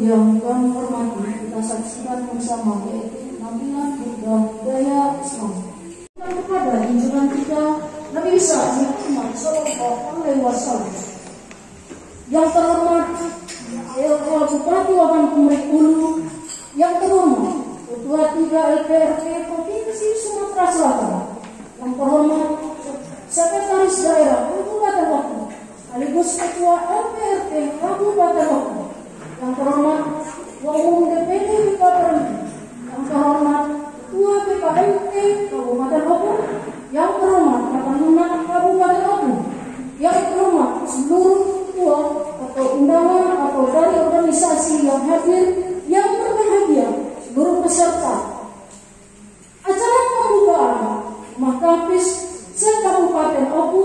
Yang kami hormati, kita saksikan bersama yaitu penampilan budaya Islam. Dan kepada junjungan kita Nabi Isa Muhammad Sallallahu Alaihi Wasallam. Yang terhormat Bupati Waban Kumrik Ulu, yang terhormat Ketua 3 LPRP Provinsi Sumatera Selatan, yang terhormat Sekretaris Daerah Kabupaten Waktu, sekaligus Ketua LPRP Kabupaten Waktu, yang terhormat Ketua Umum DPD Kabupaten, yang terhormat Ketua BKMP Kabupaten Waktu, yang terhormat Kapolres Kabupaten Waktu, yang terhormat seluruh ketua atau undangan atau dari organisasi yang hadir yang berbahagia seluruh peserta. Acara pembukaan Rumah Kapis se-Kabupaten Oku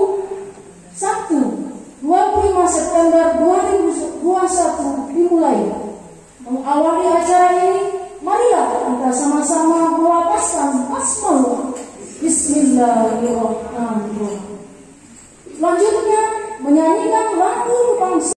Sabtu 25 September 2021 dimulai mengawali acara ini marilah kita sama-sama melapaskan basmalah Bismillahirrahmanirrahim Selanjutnya menyanyikan lagu bangsa.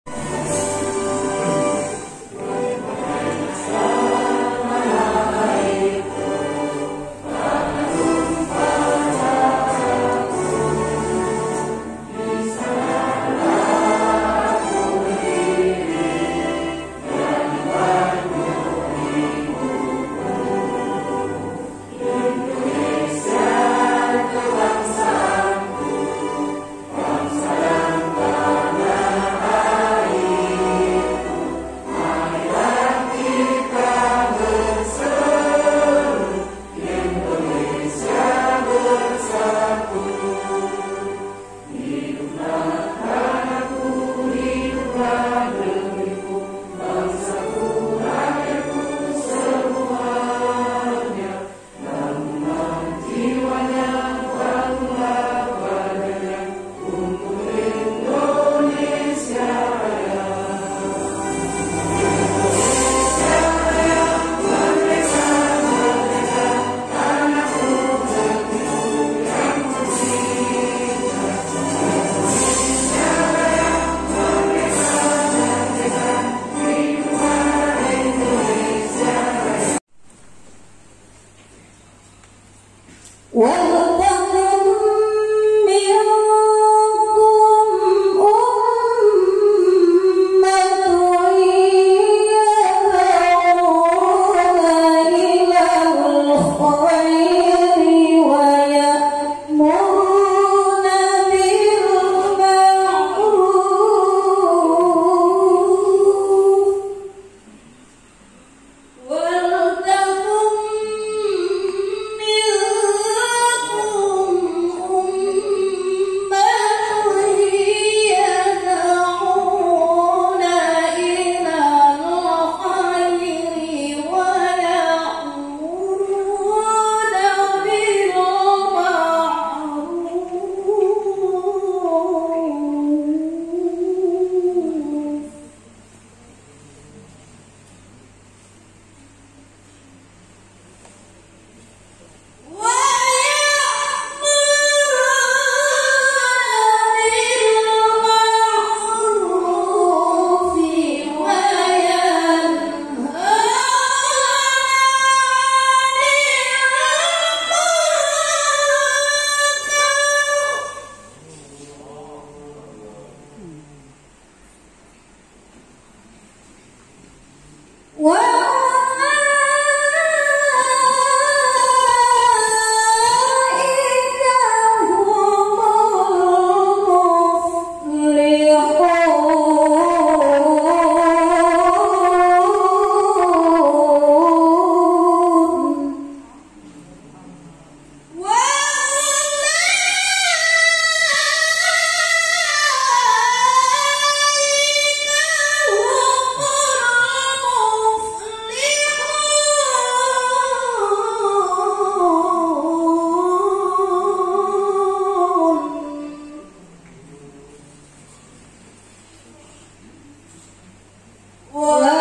Whoa.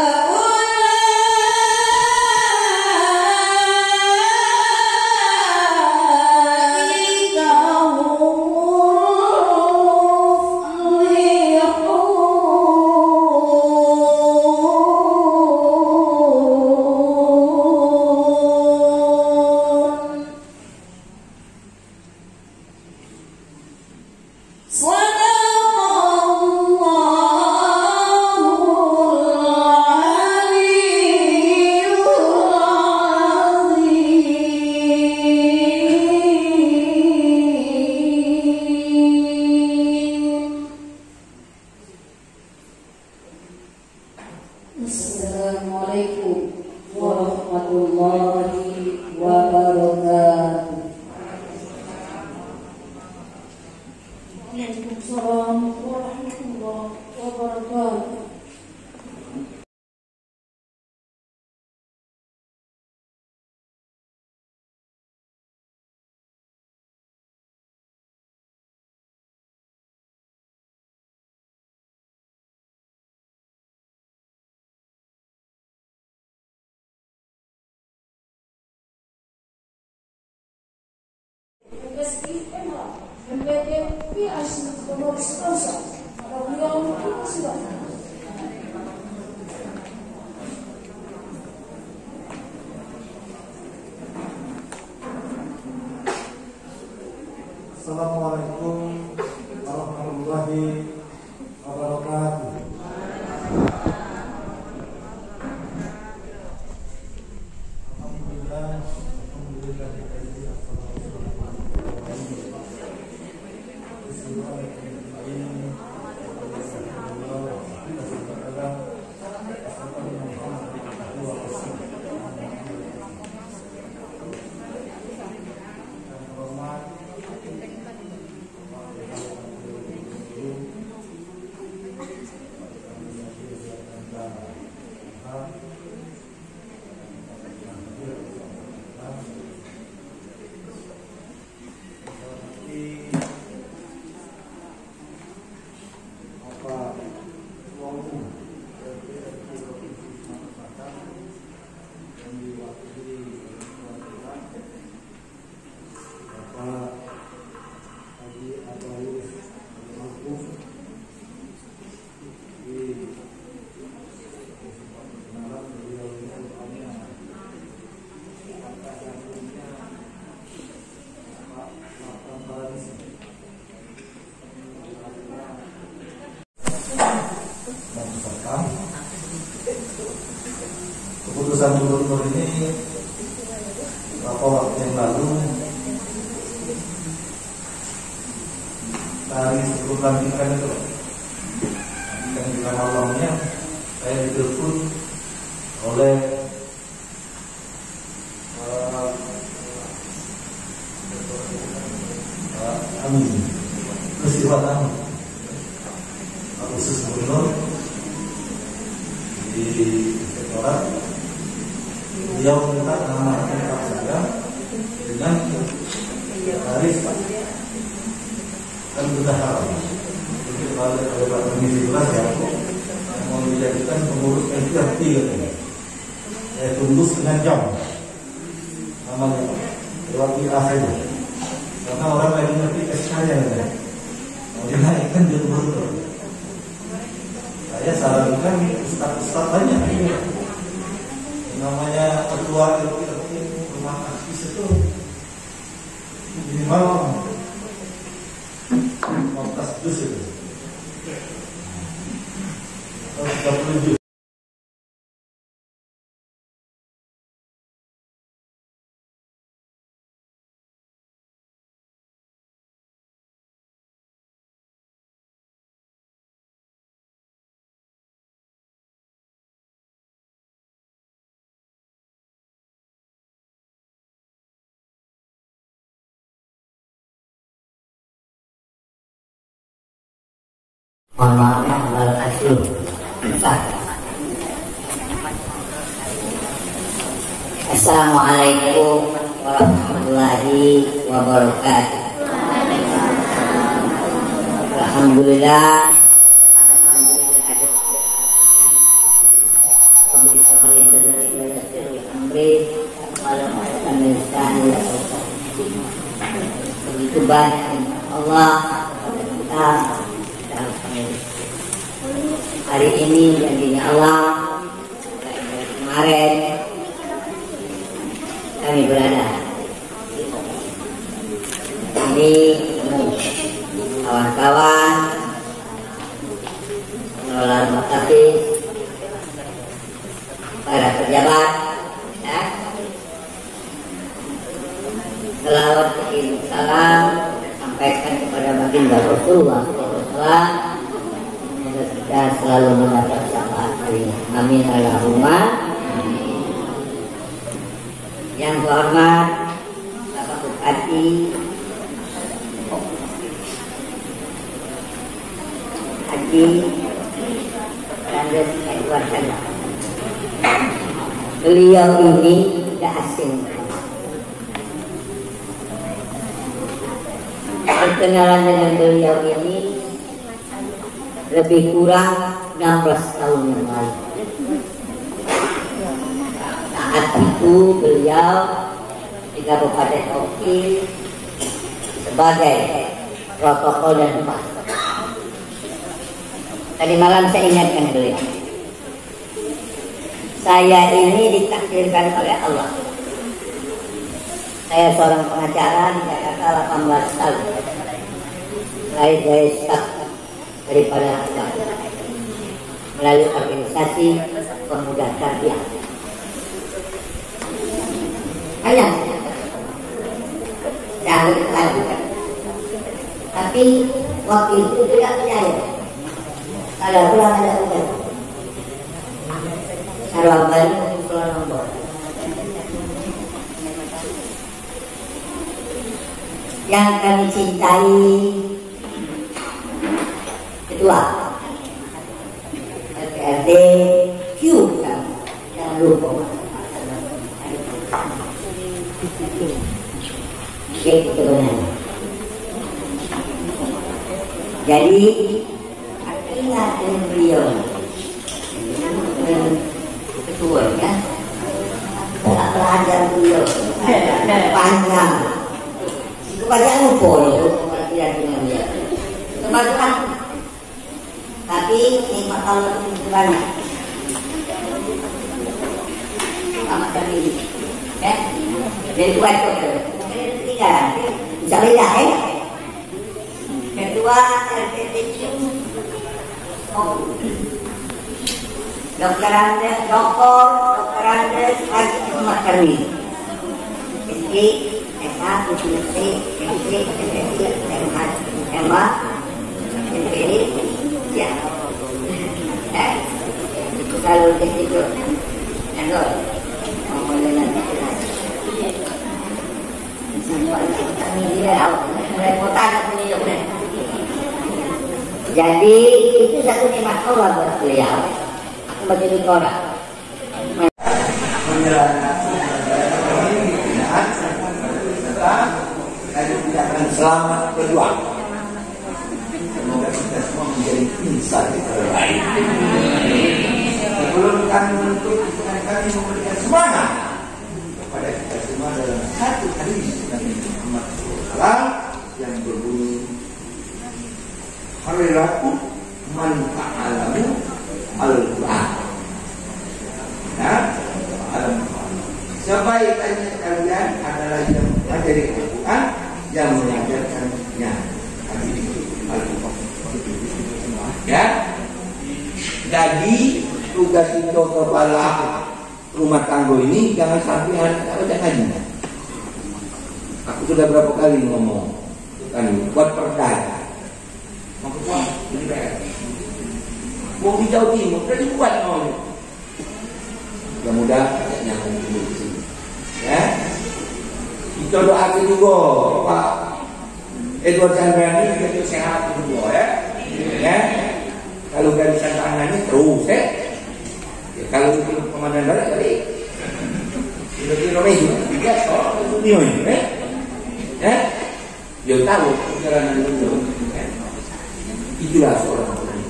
MPT PAS nomor 11 Beliau sudah Assalamualaikum warahmatullahi wabarakatuh. Alhamdulillah, alhamdulillah kita ini apa uangmu yang diwakili Bapak Haji Abayus Makuf di kenalan beliau ini rupanya apakah yang punya Pak Lakam Paradis dan peserta. Keputusan gubernur ini beberapa waktu yang lalu dari sebelum lantikan itu. Dan di malamnya saya ditelepon oleh khusus gubernur di inspektorat beliau minta nama lengkap saya dengan garis dan berdahara jadi kalau ada Pak Komisi jelas ya yang mau dijadikan pengurus MPRT katanya. Saya tunggu setengah jam. Namanya Pak. Lewat WA karena orang lain ngerti SK nya katanya. Mau dinaikkan jadi gubernur saya sarankan ustaz-ustaz banyak namanya ketua RT rumah aksis itu minimal Assalamualaikum warahmatullahi wabarakatuh. Alhamdulillah. Begitu banyak Allah kita hari ini janjinya Allah kemarin. Kami berada ini kawan-kawan pengelola rumah sakit para pejabat ya. Selawat salam sampaikan kepada baginda Rasulullah SAW kita selalu mendapat syafaat darinya. Amin Allahumma. Yang terhormat Bapak Bupati Haji Randes Edward. Beliau ini tidak asing. Perkenalan dengan beliau ini lebih kurang 16 tahun yang lalu. Saat itu beliau di Kabupaten Oki sebagai protokol dan pastor. Tadi malam saya ingatkan beliau. Saya ini ditakdirkan oleh Allah. Saya seorang pengacara di Jakarta 18 tahun. Saya dari staf daripada agama melalui organisasi pemuda tarbiyah. Hanya jangan lakukan. Tapi waktu itu tidak percaya. Kalau pulang ada ujian. Sarwa Bali pulang nombor. Yang kami cintai kedua LPRD Q kan? jangan lupa. Jadi artinya beliau dengan ketua ya. Tak belajar beliau panjang. Lupa loh nikmat Allah itu banyak sama kali ini ya. Jadi buat itu. Tiga. Bisa beda ya? Kedua LPTQ oh. dokter Andes dokter dokter Andes lagi Muhammad Karni SD SA UPC SD SSI MH MA MPD ya kalau di situ enggak mau dengan jadi itu satu nikmat Allah buat beliau. Aku baca di koran. selamat berjuang. Semoga kita semua menjadi insan yang terbaik. Sebelum kami menutup, izinkan kami memberikan semangat kepada kita semua dalam satu hadis Nabi Muhammad SAW yang berbunyi Harilaku man ta'alamu al-Quran. Nah, alam Sebaik-baiknya kalian adalah yang mempelajari Al-Quran yang mengajarkannya Al-Quran. Ya, jadi tugas itu kepala rumah tangga ini jangan sampai anak tak baca ngaji. Aku sudah berapa kali ngomong kan buat perda. Maksudnya ini PR. Mau di Jawa Timur sudah dibuat mau. Mudah-mudahan ada nyambung dulu di sini. Ya, kita doakan juga Pak Edward Chandra ini jadi sehat juga ya. Ya, kalau garisan tangannya terus ya. Ya kalau itu komandan balik balik. Sudah di Indonesia, tiga sekolah itu ini, ya. Ya, dia tahu perjalanan itu. Ya. Itulah seorang petani.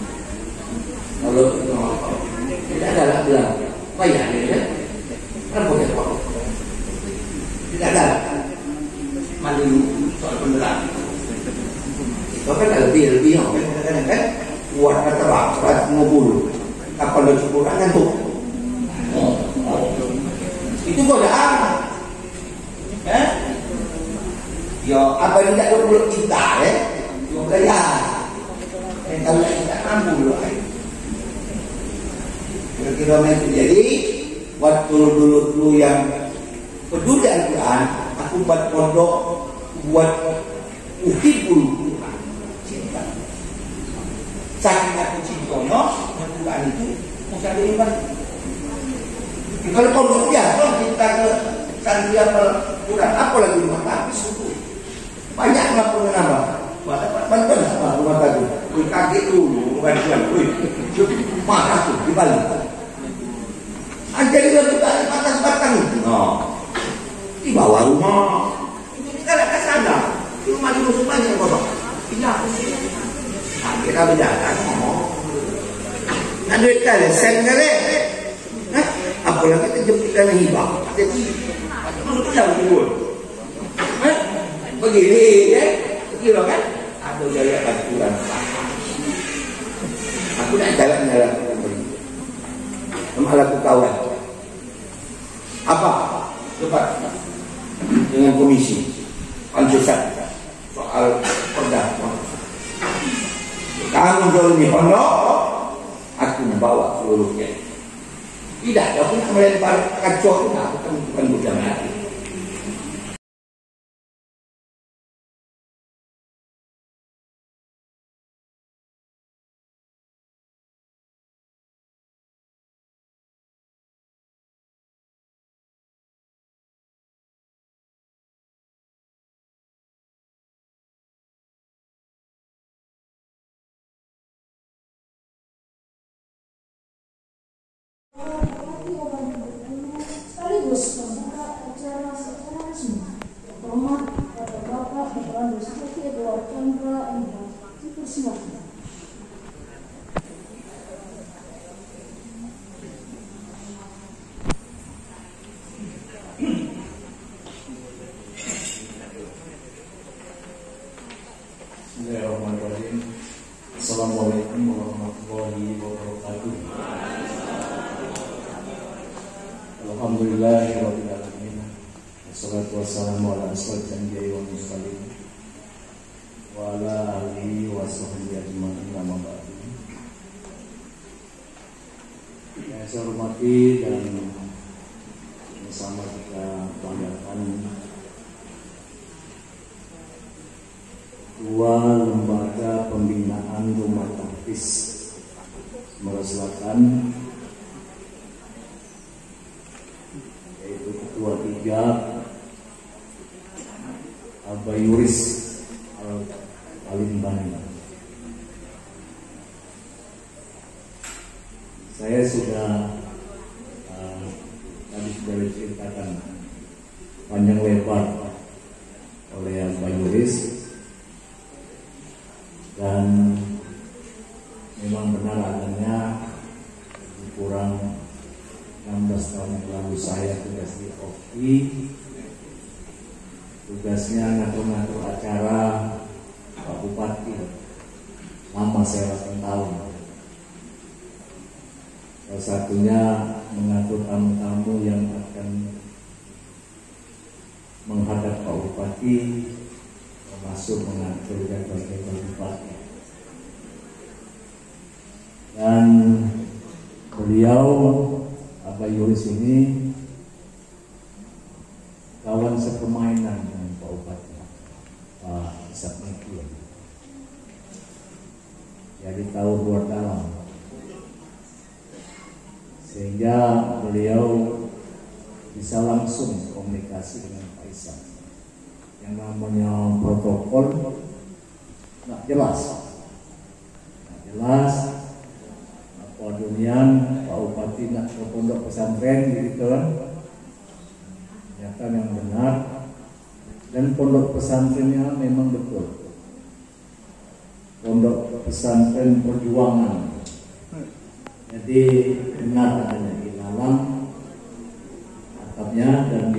Kalau tidak ada lah bilang, bayar ya. Kan boleh kok. Tidak ada. Mandi soal penderaan. Itu kan lebih lebih kan kadang-kadang kan warna terang, berat ngubul. Dan syukur kan tuh. Itu godaan. Ya? Ya, apa tidak perlu kita ya? Yo gaya. Yang kalau tidak mampu loh. Kira-kira itu jadi buat dulu-dulu dulu yang peduli Al-Quran, aku buat pondok buat uhibul Quran. Cinta. Saking aku cintanya, Al-Quran itu mesti ada iman. Kalau pondok biasa cinta ke santri Al-Quran, apa lagi rumah habis itu. Banyak nggak perlu nambah. Bantuan apa rumah tadi? Wih kaget dulu, bukan bukan. Wih, marah tuh di Bali. Aja dia juga patah batang. Nah, di bawah rumah. Kita tidak sadar. Di rumah di musuh banyak kosong. Tidak. Nah, kita berjalan duit kali, sen kali. Hah? Apalagi kita jemput kali hibah. Jadi, jam dulu. Hah? Begini, ya? Begini kan? Ada gaya aturan. Aku nak jalan-jalan. Malah aku kawan. Apa? Cepat. Dengan komisi. Pancusan. Soal perda. Kamu jolimi pondok. Aku membawa seluruhnya. Tidak, aku nak melempar kacau. Aku kan bukan bukan mati. sekaligus membuka acara secara resmi terhormat pada Bapak Ibu seperti Edward Chandra MH dipersilakan. Bismillahirrahmanirrahim. Assalamualaikum warahmatullahi wabarakatuh. Alhamdulillahirabbil alamin. Wassalatu wassalamu ala asyrofil anbiya'i wal mursalin wa ala alihi wa sahbihi ajma'in amma ba'du. Yang saya hormati dan bersama kita banggakan dua lembaga pembinaan rumah tahfiz Sumatera Selatan yaitu ketua tiga Abayuris Al Alimbani. Saya sudah uh, tadi sudah diceritakan panjang lebar oleh Abayuris dan memang benar adanya kurang 16 tahun yang lalu saya tugas di OKI. Tugasnya ngatur-ngatur acara Pak Bupati. Lama saya 8 tahun. Salah satunya mengatur tamu-tamu yang akan menghadap Pak Bupati termasuk mengatur dan bagaimana dan beliau Abah Yuris ini kawan sepermainan dengan Pak Bupati Pak Isap Meki jadi tahu luar dalam sehingga beliau bisa langsung komunikasi dengan Pak Isap yang namanya protokol nggak jelas nggak jelas apa dunian Pak Bupati nak ke pondok pesantren gitu kan ternyata yang benar dan pondok pesantrennya memang betul. Pondok pesantren perjuangan. Jadi benar adanya ilalang atapnya dan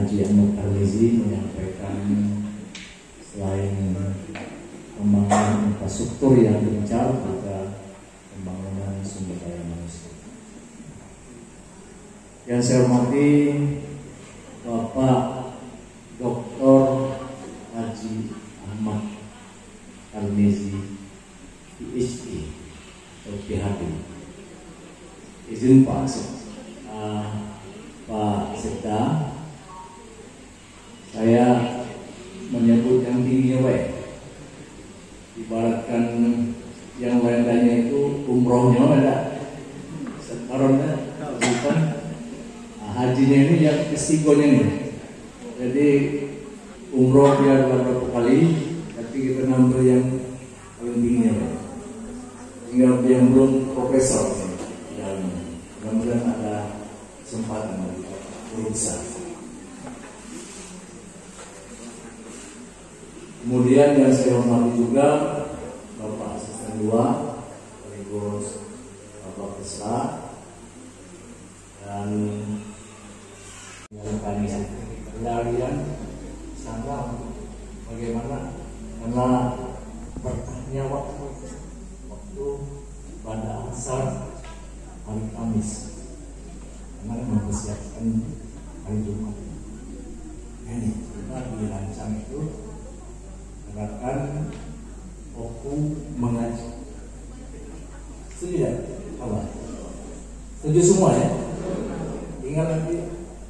Haji Ahmad Tarmizi menyampaikan selain pembangunan infrastruktur yang gencar juga pembangunan sumber daya manusia. Yang saya hormati Bapak Dr. Haji Ahmad Tarmizi PhD atau PhD. Izin Pak Sek- uh, Pak Sekda, saya menyebut yang tingginya wae ibaratkan yang lain-lainnya itu umrohnya ada sekarang bukan nah, hajinya ini yang kestigonya ini jadi umroh dia beberapa kali tapi kita ngambil yang paling tingginya Pak. tinggal yang belum profesor dan mudah-mudahan ada kesempatan bagi Pak Guru besar Kemudian yang saya hormati juga Bapak Asisten 2 sekaligus Bapak Kesra dan yang kami kendalian sana bagaimana? Karena berkahnya waktu waktu pada asar hari Kamis. Karena mempersiapkan hari Jumat. Ini kita dirancang itu gerakan Oku mengaji. Setuju ya? Setuju semua ya? Tinggal nanti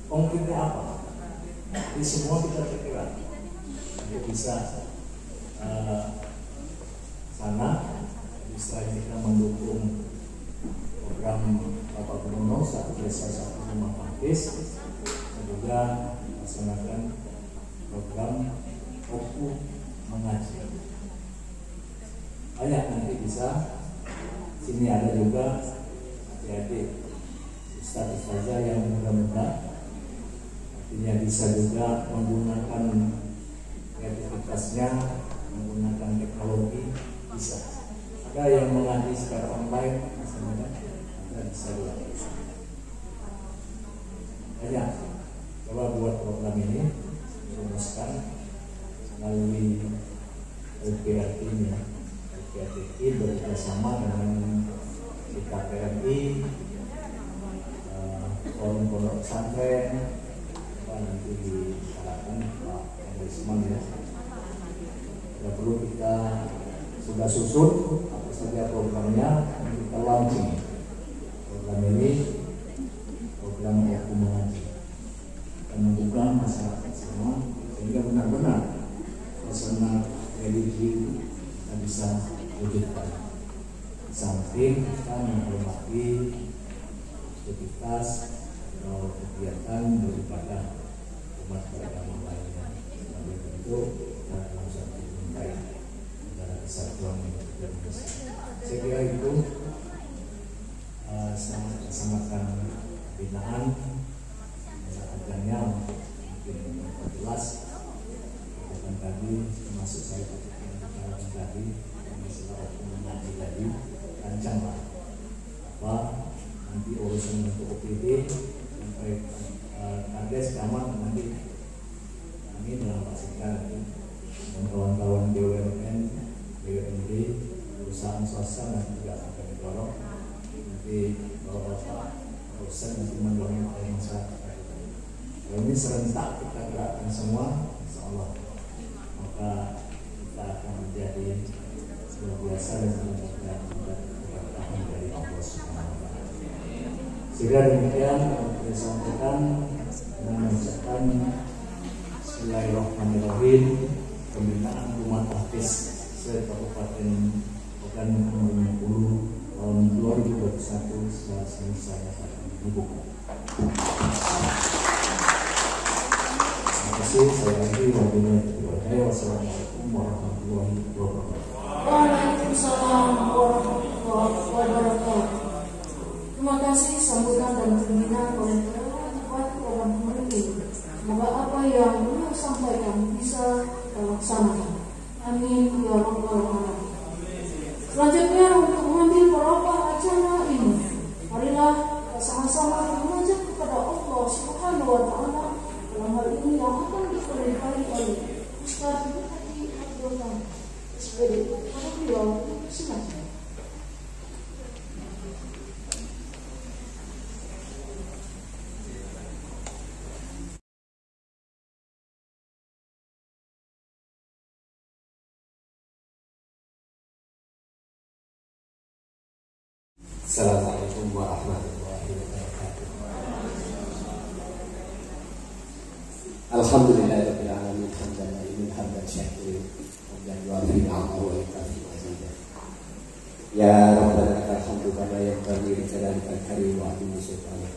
konkretnya apa? Jadi semua kita tergerak untuk bisa eh, sana bisa kita mendukung program Bapak Gubernur satu desa satu rumah pakis juga melaksanakan program Oku mengaji. Banyak nanti bisa. Sini ada juga adik-adik ustaz ustazah yang muda-muda. Artinya bisa juga menggunakan kreativitasnya menggunakan teknologi bisa. Ada yang mengaji secara online misalnya ada bisa dilakukan banyak. Coba buat program ini rumuskan melalui LPRT nya LPRT bekerjasama dengan IKPMI eh, forum pondok pesantren nanti diharapkan Pak Ombudsman ya. Tidak perlu kita sudah susun apa saja programnya kita launching program ini program aku mengaji dan membuka masyarakat semua sehingga benar-benar suasana religi kita bisa wujudkan. Di samping kita menghormati aktivitas atau kegiatan daripada umat beragama lainnya sebagai bentuk kita dalam satu bingkai Republik Indonesia. Saya kira itu. Uh, sangat keselamatan binaan dan adanya mungkin memperjelas katakan tadi termasuk saya katakan tadi masalah mengaji tadi rancanglah apa? Nanti urusan untuk OPD sampai uh, kades camat nanti. Kami dalam nanti dan kawan-kawan BUMD perusahaan swasta nanti juga akan nanti kalau bapak urusan nanti mendorong oleh masyarakat kalau ini serentak kita gerakkan semua insya Allah maka kita akan menjadi luar biasa dan mendapatkan keberkahan dari Allah Subhanahu wa. Sehingga demikian saya sampaikan dengan mengucapkan Bismillahirrahmanirrahim pembinaan rumah tahfiz se-Kabupaten Pekan Bengkulu tahun 2021 setelah selesai akan dibuka. Terima kasih. Saya lagi wabillahi Wassalamualaikum warahmatullahi wabarakatuh. Waalaikumsalam warahmatullahi wabarakatuh. Terima kasih sambutan dan pembinaan oleh Ketua Program Pemerintah. Semoga apa yang beliau sampaikan bisa terlaksanakan. Amin ya rabbal alamin. Untuk mengambil beberapa acara ini, marilah sama-sama mengajak kepada Allah Subhanahu wa taala dalam hal ini yang akan diperintahkan oleh Ustaz Bupati Abdul Rahman. SPD. Pada beliau, silakan. Assalamualaikum warahmatullahi wabarakatuh. Alhamdulillahirabbil alamin hamdan liman hamdan syakirin hamdan yuafi ni'amahu wa yukafi mazidah. Ya Rabbana lakal hamdu kama yanbaghi li jalalika karim wa azimi sultanik.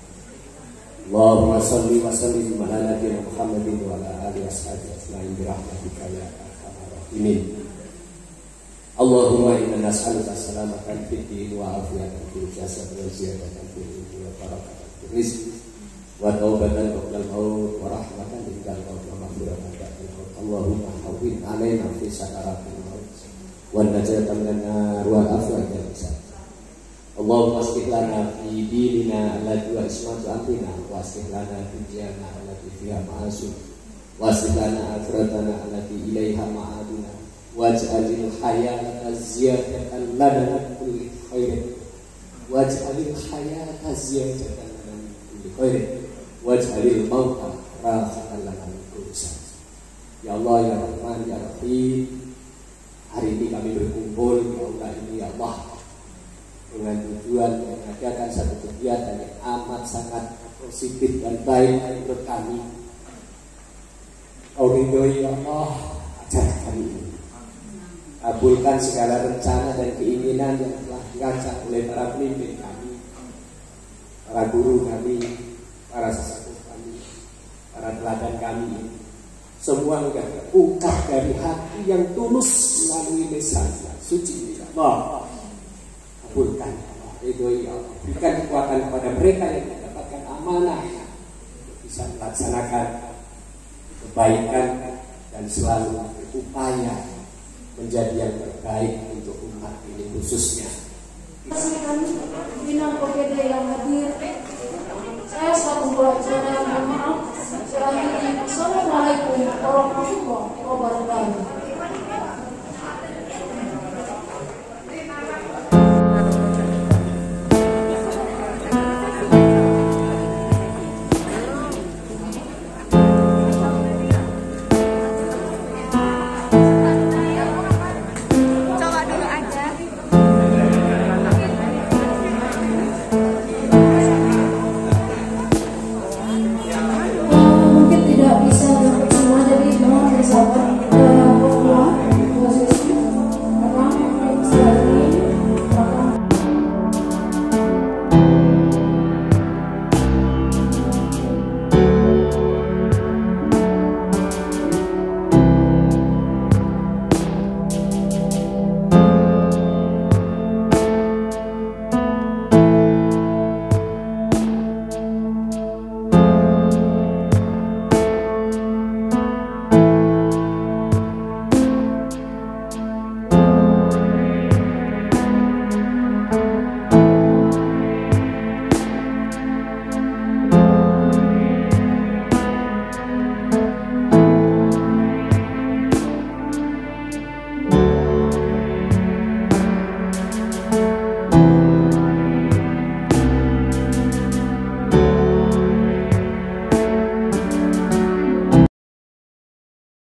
Allahumma salli wa sallim ala nabiyyina Muhammadin wa ala alihi washabihi ajma'in bi rahmatika ya arhamar rahimin. Allahumma inna nas'aluka salamatan fid din wa afiyatan fil jasad wa ziyadatan fil ilmi wa barakatan fil rizq wa taubatan qabla al-maut wa rahmatan indal maut wa maghfiratan ba'da al-maut. Allahumma hawwin alaina fi sakaratil maut wa najatan minan nar wa afiyatan fil Allahumma aslih lana fi dinina allati wa ismatu amrina wa aslih lana dunyana allati fiha ma'asud wa aslih lana akhiratana allati ilaiha ma'aduna waj'alil hayata ziyadatan lana min kulli khairin. Waj'alil hayata ziyadatan lana min kulli khairin. Waj'alil mauta rahatan lana min kulli ya Allah ya Rahman ya Rahim hari ini kami berkumpul di aula ini ya Allah? Dengan tujuan mengadakan satu kegiatan yang amat sangat positif dan baik menurut kami. Kau ridhoi ya Allah acara kami ini kabulkan segala rencana dan keinginan yang telah dirancang oleh para pemimpin kami, para guru kami, para sesepuh kami, para teladan kami. Semua enggak ungkap dari hati yang tulus melalui lisan suci Allah. Kabulkan ridhoi ya Allah. Berikan kekuatan kepada mereka yang mendapatkan amanah untuk bisa melaksanakan kebaikan dan selalu berupaya menjadi yang terbaik untuk umat ini khususnya. Pimpinan OPD yang hadir. Saya selaku pelajar mohon maaf. Akhiri. Assalamualaikum warahmatullahi